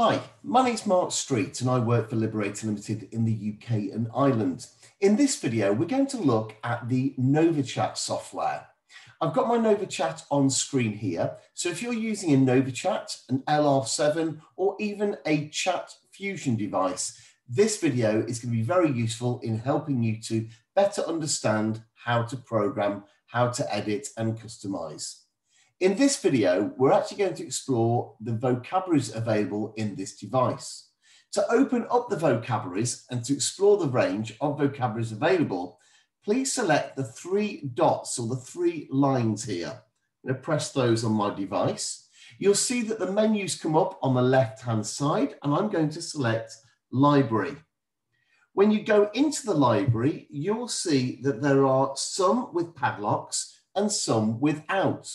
Hi, my name's Mark Street and I work for Liberator Limited in the UK and Ireland. In this video, we're going to look at the NovaChat software. I've got my NovaChat on screen here. So if you're using a NovaChat, an LR7, or even a Chat Fusion device, this video is going to be very useful in helping you to better understand how to program, how to edit and customize. In this video, we're actually going to explore the vocabularies available in this device. To open up the vocabularies and to explore the range of vocabularies available, please select the three dots or the three lines here. I'm going to press those on my device. You'll see that the menus come up on the left-hand side and I'm going to select Library. When you go into the library, you'll see that there are some with padlocks and some without.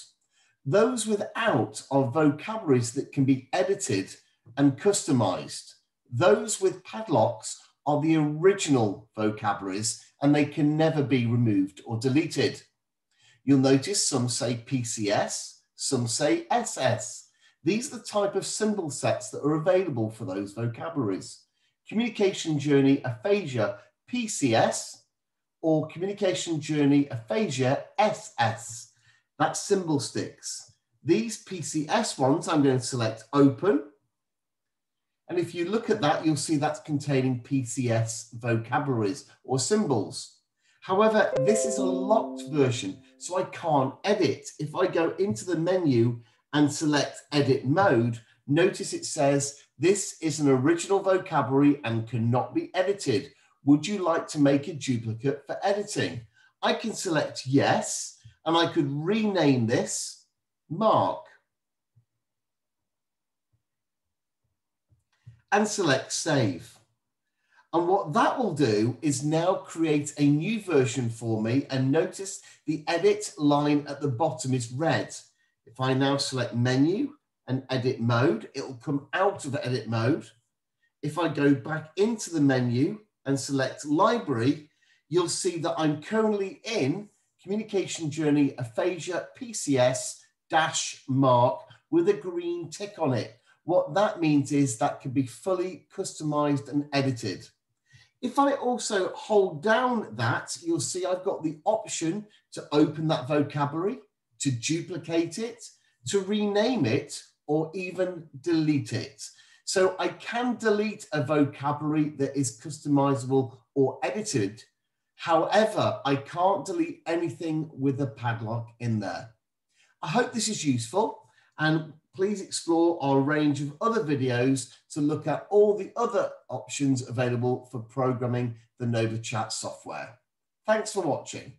Those without are vocabularies that can be edited and customized. Those with padlocks are the original vocabularies and they can never be removed or deleted. You'll notice some say PCS, some say SS. These are the type of symbol sets that are available for those vocabularies. Communication journey aphasia, PCS, or communication journey aphasia, SS. That's SymbolStix. These PCS ones, I'm going to select open. And if you look at that, you'll see that's containing PCS vocabularies or symbols. However, this is a locked version, so I can't edit. If I go into the menu and select edit mode, notice it says this is an original vocabulary and cannot be edited. Would you like to make a duplicate for editing? I can select yes, and I could rename this Mark and select save. And what that will do is now create a new version for me and notice the edit line at the bottom is red. If I now select menu and edit mode, it will come out of edit mode. If I go back into the menu and select library, you'll see that I'm currently in communication journey aphasia PCS dash mark with a green tick on it. What that means is that can be fully customized and edited. If I also hold down that, you'll see I've got the option to open that vocabulary, to duplicate it, to rename it, or even delete it. So I can delete a vocabulary that is customizable or edited However, I can't delete anything with a padlock in there. I hope this is useful and please explore our range of other videos to look at all the other options available for programming the NovaChat software. Thanks for watching.